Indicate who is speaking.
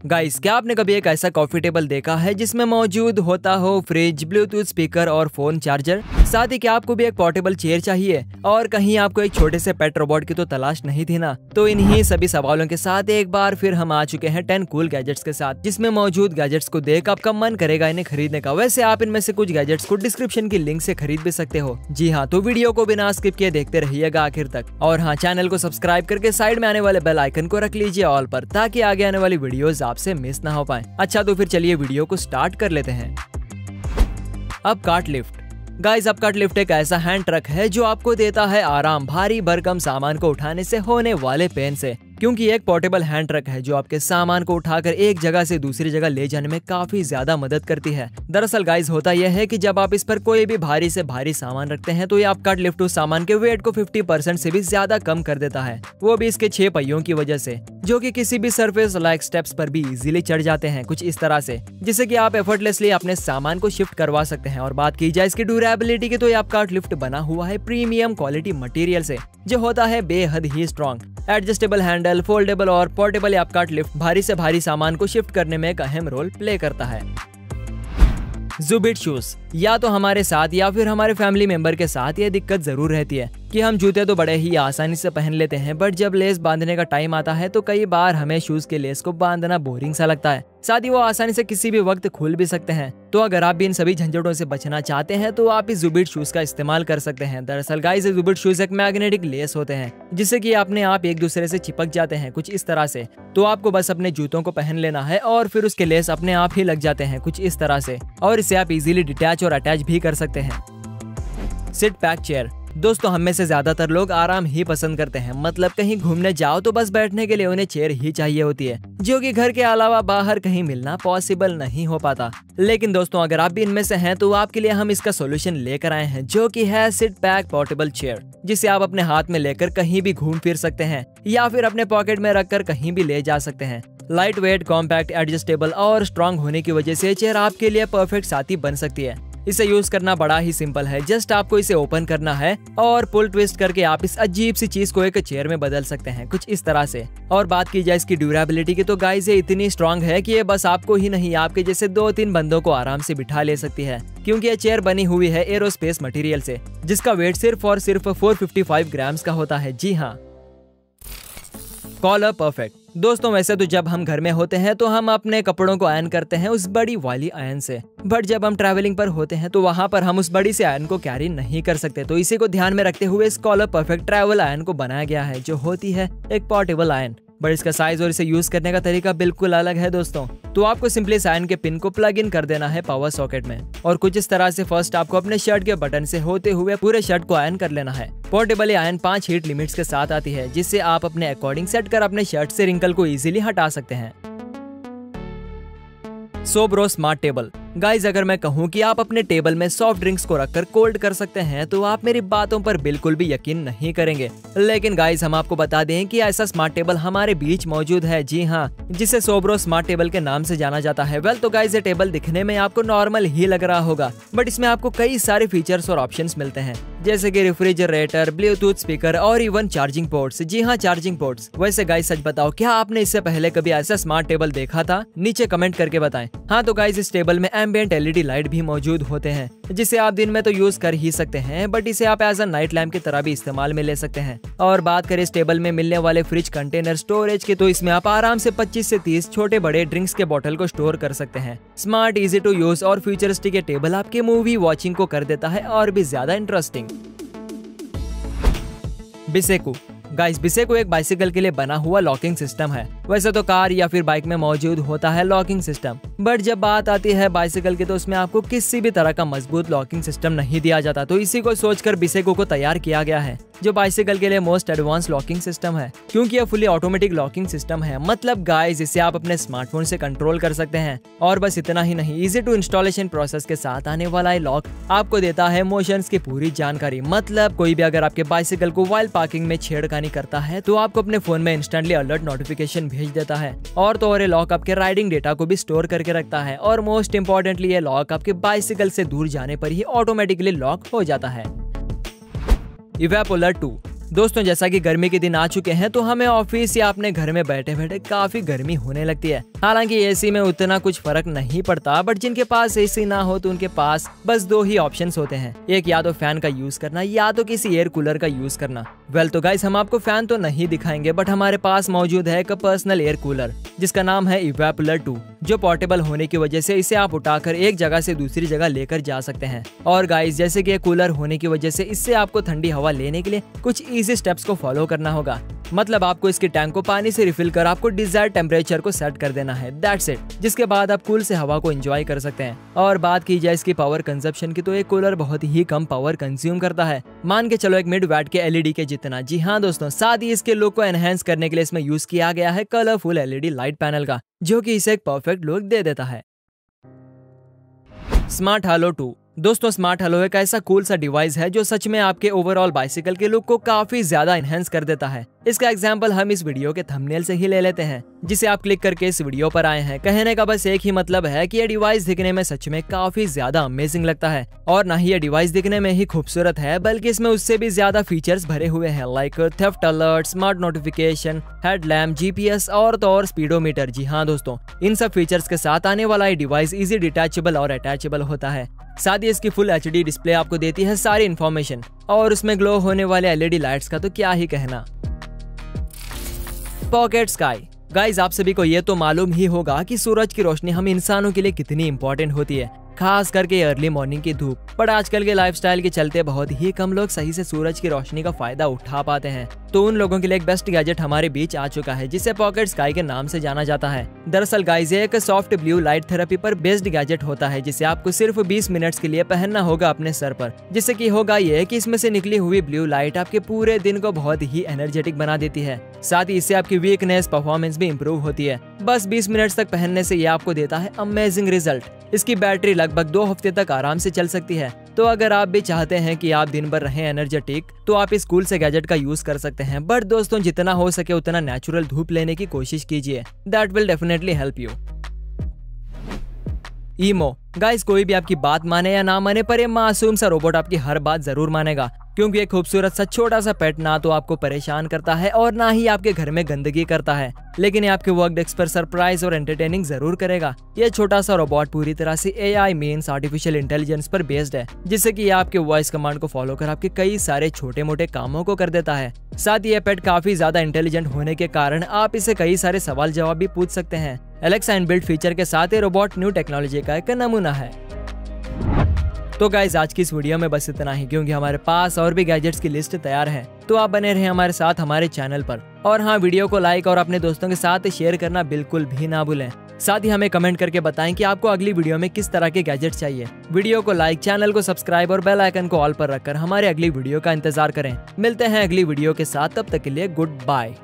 Speaker 1: Guys क्या आपने कभी एक ऐसा कॉफ़ी टेबल देखा है जिसमें मौजूद होता हो फ्रिज ब्लूटूथ स्पीकर और फ़ोन चार्जर साथ ही क्या आपको भी एक पोर्टेबल चेयर चाहिए और कहीं आपको एक छोटे से पेट रोबोट की तो तलाश नहीं थी ना? तो इन्हीं सभी सवालों के साथ एक बार फिर हम आ चुके हैं टेन कूल गैजेट्स के साथ, जिसमें मौजूद गैजेट्स को देख आपका मन करेगा इन्हें खरीदने का। वैसे आप इनमें से कुछ गैजेट्स को डिस्क्रिप्शन की लिंक से खरीद भी सकते हो। जी हाँ तो वीडियो को बिना स्किप किए देखते रहिएगा आखिर तक। और हाँ चैनल को सब्सक्राइब करके साइड में आने वाले बेल आइकन को रख लीजिए ऑल पर, ताकि आगे आने वाली वीडियोस आपसे मिस ना हो पाए। अच्छा तो फिर चलिए वीडियो को स्टार्ट कर लेते हैं। अब कार्ट लिफ्ट गाइस अब कट लिफ्ट एक ऐसा हैंड ट्रक है जो आपको देता है आराम, भारी, भरकम सामान को उठाने से, होने वाले पेन से। क्योंकि एक पोर्टेबल हैंड ट्रक है जो आपके सामान को उठाकर एक जगह से दूसरी जगह ले जाने में काफ़ी ज़्यादा मदद करती है। दरअसल गाइस होता यह है कि जब आप इस पर कोई भी भारी से भारी सामान रखते हैं तो ये आप कट लिफ्ट उस सामान के वेट को 50 परसेंट से भी ज़्यादा कम कर देता है। वो भी इसके छह पहियों की वजह से, जो कि किसी भी सरफेस लाइक स्टेप्स पर भी इजीली चढ़ जाते हैं, कुछ इस तरह से, जिससे कि आप एफर्टलेसली अपने सामान को शिफ्ट करवा सकते हैं। और बात की जाए इसकी ड्यूरेबिलिटी की तो ये आपका लिफ्ट बना हुआ है प्रीमियम क्वालिटी मटेरियल से। जो होता है बेहद ही स्ट्रॉन्ग एडजस्टेबल हैंडल फोल्डेबल और पोर्टेबल एपकार्ट लिफ्ट भारी से भारी सामान को शिफ्ट करने में एक अहम रोल प्ले करता है। जुबिट शूज़ या तो हमारे साथ या फिर हमारे फैमिली मेंबर के साथ यह दिक्कत ज़रूर रहती है। कि हम जूते तो बड़े ही आसानी से पहन लेते हैं बट जब लेस बांधने का टाइम आता है तो कई बार हमें शूज़ के लेस को बांधना बोरिंग सा लगता है। साथ ही वो आसानी से किसी भी वक्त खुल भी सकते हैं। तो अगर आप भी इन सभी झंझटों से बचना चाहते हैं तो आप इस जुबिट शूज़ का इस्तेमाल कर सकते हैं। दरअसल गाइस जुबिट शूज़ एक मैग्नेटिक लेस होते हैं, जिससे कि अपने आप एक दूसरे से चिपक जाते हैं कुछ इस तरह से। तो आपको बस अपने जूतों को पहन लेना है और फिर उसके लेस अपने आप ही लग जाते हैं कुछ इस तरह से। और इसे आप इजिली डिटैच और अटैच भी कर सकते हैं। सिट पैक चेयर दोस्तों, हम में से ज़्यादातर लोग आराम ही पसंद करते हैं। मतलब कहीं घूमने जाओ तो बस बैठने के लिए उन्हें चेयर ही चाहिए होती है, जो कि घर के अलावा बाहर कहीं मिलना पॉसिबल नहीं हो पाता। लेकिन दोस्तों, अगर आप भी इनमें से हैं तो आपके लिए हम इसका सोल्यूशन लेकर आए हैं, जो कि है सिट पैक पोर्टेबल चेयर जिसे आप अपने हाथ में लेकर कहीं भी घूम फिर सकते हैं, या फिर अपने पॉकेट में रखकर कहीं भी ले जा सकते हैं। लाइट वेट कॉम्पैक्ट एडजस्टेबल और स्ट्रॉन्ग होने की वजह से चेयर आपके लिए परफेक्ट साथी बन सकती है। इसे यूज़ करना बड़ा ही सिंपल है। जस्ट आपको इसे ओपन करना है और पुल ट्विस्ट करके आप इस अजीब सी चीज़ को एक चेयर में बदल सकते हैं, कुछ इस तरह से। और बात की जाए इसकी ड्यूरेबिलिटी की तो गाइस ये इतनी स्ट्रांग है कि ये बस आपको ही नहीं, आपके जैसे दो तीन बंदों को आराम से बिठा ले सकती है। क्योंकि ये चेयर बनी हुई है एरोस्पेस मटेरियल से, जिसका वेट सिर्फ़ और सिर्फ़ 455 ग्राम्स का होता है। जी हाँ। कॉलर परफेक्ट दोस्तों, वैसे तो जब हम घर में होते हैं तो हम अपने कपड़ों को आयन करते हैं उस बड़ी वाली आयन से। बट जब हम ट्रैवलिंग पर होते हैं तो वहाँ पर हम उस बड़ी से आयन को कैरी नहीं कर सकते। तो इसी को ध्यान में रखते हुए स्कॉलर परफेक्ट ट्रैवल आयन को बनाया गया है, जो होती है एक पोर्टेबल आयन। बट इसका साइज़ और इसे यूज़ करने का तरीका बिल्कुल अलग है दोस्तों। तो आपको सिंपली साइन के पिन को प्लग इन कर देना है पावर सॉकेट में। और कुछ इस तरह से फ़र्स्ट आपको अपने शर्ट के बटन से होते हुए पूरे शर्ट को आयन कर लेना है। पोर्टेबल आयन पाँच हीट लिमिट्स के साथ आती है, जिससे आप अपने अकॉर्डिंग सेट कर अपने शर्ट से रिंकल को इजीली हटा सकते हैं। सोब्रो स्मार्ट टेबल गाइज़ अगर मैं कहूँ कि आप अपने टेबल में सॉफ्ट ड्रिंक्स को रखकर कोल्ड कर सकते हैं तो आप मेरी बातों पर बिल्कुल भी यकीन नहीं करेंगे। लेकिन गाइज़ हम आपको बता दें कि ऐसा स्मार्ट टेबल हमारे बीच मौजूद है। जी हाँ जिसे सोब्रो स्मार्ट टेबल के नाम से जाना जाता है। वेल तो गाइज़ ये टेबल दिखने में आपको नॉर्मल ही लग रहा होगा। बट इसमें आपको कई सारे फीचर्स और ऑप्शन मिलते हैं। जैसे की रेफ्रिजरेटर ब्लूटूथ स्पीकर और इवन चार्जिंग पोर्ट्स जी हाँ चार्जिंग पोर्ट्स वैसे गाइज़ सच बताओ, क्या आपने इससे पहले कभी ऐसा स्मार्ट टेबल देखा था? नीचे कमेंट करके बताएँ। हाँ तो गाइज़ इस टेबल में एम्बियंट एलईडी लाइट भी मौजूद होते हैं, जिसे आप दिन में तो यूज़ कर ही सकते हैं, बट इसे आप एज अ नाइट लैम्प की तरह भी इस्तेमाल में ले सकते हैं। और बात करें इस टेबल में मिलने वाले फ्रिज कंटेनर स्टोरेज के तो इसमें आप आराम से 25 से 30 छोटे बड़े ड्रिंक्स के बोतल को स्टोर कर सकते हैं। स्मार्ट इजी टू यूज़ और फ्यूचरिस्टिक ये टेबल आपके मूवी वॉचिंग को कर देता है और भी ज़्यादा इंटरेस्टिंग बिसेकू गाइस बिसेको एक बाइसिकल के लिए बना हुआ लॉकिंग सिस्टम है। वैसे तो कार या फिर बाइक में मौजूद होता है लॉकिंग सिस्टम बट जब बात आती है बाइसिकल की तो उसमें आपको किसी भी तरह का मज़बूत लॉकिंग सिस्टम नहीं दिया जाता। तो इसी को सोचकर बिसेको को तैयार किया गया है, जो बाइसिकल के लिए मोस्ट एडवांस लॉकिंग सिस्टम है। क्योंकि यह फुली ऑटोमेटिक लॉकिंग सिस्टम है मतलब गाइस इसे आप अपने स्मार्टफ़ोन से कंट्रोल कर सकते हैं। और बस इतना ही नहीं इजी टू इंस्टॉलेशन प्रोसेस के साथ आने वाला लॉक आपको देता है मोशन की पूरी जानकारी। मतलब कोई भी अगर आपके बाइसिकल को वाइल्ड पार्किंग में छेड़खानी करता है तो आपको अपने फ़ोन में इंस्टेंटली अलर्ट नोटिफिकेशन भेज देता है। और तो और लॉक आपके राइडिंग डेटा को भी स्टोर करके रखता है और मोस्ट इम्पोर्टेंटली ये लॉक आपके बाइसिकल से दूर जाने पर ही ऑटोमेटिकली लॉक हो जाता है। इवेपोलर टू दोस्तों, जैसा कि गर्मी के दिन आ चुके हैं तो हमें ऑफ़िस या अपने घर में बैठे बैठे काफ़ी गर्मी होने लगती है। हालाँकि एसी में उतना कुछ फ़र्क नहीं पड़ता बट जिनके पास एसी ना हो तो उनके पास बस दो ही ऑप्शंस होते हैं। एक, या तो फ़ैन का यूज़ करना, या तो किसी एयर कूलर का यूज़ करना। वेल तो गाइस हम आपको फ़ैन तो नहीं दिखाएँगे बट हमारे पास मौजूद है एक पर्सनल एयर कूलर जिसका नाम है इवेपुलर टू जो पोर्टेबल होने की वजह से इसे आप उठाकर एक जगह से दूसरी जगह लेकर जा सकते हैं। और गाइस जैसे कि कूलर होने की वजह से इससे आपको ठंडी हवा लेने के लिए कुछ इजी स्टेप्स को फॉलो करना होगा। मतलब आपको इसके टैंक को पानी से रिफिल कर आपको डिज़ायर टेम्परेचर को सेट कर देना है। दैट्स इट जिसके बाद आप कूल से हवा को एंजॉय कर सकते हैं। और बात की जाए इसकी पावर कंजप्शन की तो एक कूलर बहुत ही कम पावर कंज्यूम करता है। मान के चलो एक मिड वैट के एलईडी के जितना। जी हाँ दोस्तों, साथ ही इसके लुक को एनहेंस करने के लिए इसमें यूज़ किया गया है कलरफुल एलईडी लाइट पैनल का, जो की इसे एक परफेक्ट लुक दे देता है। स्मार्ट हालो टू दोस्तों स्मार्ट हलो एक ऐसा कूल सा डिवाइस है जो सच में आपके ओवरऑल बाइसिकल के लुक को काफ़ी ज़्यादा इनहेंस कर देता है। इसका एग्ज़ाम्पल हम इस वीडियो के थंबनेल से ही ले लेते हैं, जिसे आप क्लिक करके इस वीडियो पर आए हैं। कहने का बस एक ही मतलब है कि ये डिवाइस दिखने में सच में काफ़ी ज़्यादा अमेजिंग लगता है, और न ही ये डिवाइस दिखने में ही खूबसूरत है, बल्कि इसमें उससे भी ज़्यादा फीचर्स भरे हुए हैं like theft alert smart notification headlamp GPS और तो और स्पीडोमीटर जी हाँ दोस्तों, इन सब फीचर्स के साथ आने वाला ये डिवाइस इजी डिटैचेबल और अटैचेबल होता है। साथ ही इसकी फुल एचडी डिस्प्ले आपको देती है सारी इन्फॉर्मेशन और उसमें ग्लो होने वाले एलईडी लाइट्स का तो क्या ही कहना। पॉकेट स्काई गाइज़ आप सभी को ये तो मालूम ही होगा कि सूरज की रोशनी हम इंसानों के लिए कितनी इंपॉर्टेंट होती है। खास करके अर्ली मॉर्निंग की धूप। पर आजकल के लाइफस्टाइल के चलते बहुत ही कम लोग सही से सूरज की रोशनी का फ़ायदा उठा पाते हैं। तो उन लोगों के लिए एक बेस्ट गैजेट हमारे बीच आ चुका है, जिसे पॉकेट स्काई के नाम से जाना जाता है। दरअसल गाइज़ एक सॉफ्ट ब्लू लाइट थेरेपी पर बेस्ड गैजेट होता है, जिसे आपको सिर्फ़ 20 मिनट्स के लिए पहनना होगा अपने सर पर। जिससे कि होगा ये कि इसमें से निकली हुई ब्लू लाइट आपके पूरे दिन को बहुत ही एनर्जेटिक बना देती है। साथ ही इससे आपकी वीकनेस परफॉर्मेंस भी इम्प्रूव होती है। बस 20 मिनट तक पहनने से ये आपको देता है अमेजिंग रिज़ल्ट इसकी बैटरी लगभग दो हफ़्ते तक आराम से चल सकती है। तो अगर आप भी चाहते हैं कि आप दिन भर रहें एनर्जेटिक तो आप इस कूल से गैजेट का यूज़ कर सकते हैं। बट दोस्तों, जितना हो सके उतना नेचुरल धूप लेने की कोशिश कीजिए। That will definitely help you ईमो। Guys कोई भी आपकी बात माने या ना माने, पर ये मासूम सा रोबोट आपकी हर बात ज़रूर मानेगा। क्योंकि एक खूबसूरत सा छोटा सा पेट ना तो आपको परेशान करता है और ना ही आपके घर में गंदगी करता है। लेकिन ये आपके वर्क डेस्क पर सरप्राइज़ और एंटरटेनिंग ज़रूर करेगा। ये छोटा सा रोबोट पूरी तरह से A I mean artificial intelligence पर बेस्ड है, जिससे कि ये आपके वॉइस कमांड को फॉलो कर आपके कई सारे छोटे मोटे कामों को कर देता है। साथ ही ये पेट काफ़ी ज़्यादा इंटेलिजेंट होने के कारण आप इसे कई सारे सवाल जवाब भी पूछ सकते हैं। एलेक्सा इनबिल्ट फीचर के साथ ये रोबोट न्यू टेक्नोलॉजी का एक नमूना है। तो गाइज़ आज की इस वीडियो में बस इतना ही, क्योंकि हमारे पास और भी गैजेट्स की लिस्ट तैयार है। तो आप बने रहे हमारे साथ, हमारे चैनल पर। और हाँ वीडियो को लाइक और अपने दोस्तों के साथ शेयर करना बिल्कुल भी ना भूलें। साथ ही हमें कमेंट करके बताएँ कि आपको अगली वीडियो में किस तरह के गैजेट चाहिए। वीडियो को लाइक चैनल को सब्सक्राइब और बेल आइकन को ऑल पर रखकर हमारे अगली वीडियो का इंतज़ार करें। मिलते हैं अगली वीडियो के साथ, तब तक के लिए गुड बाय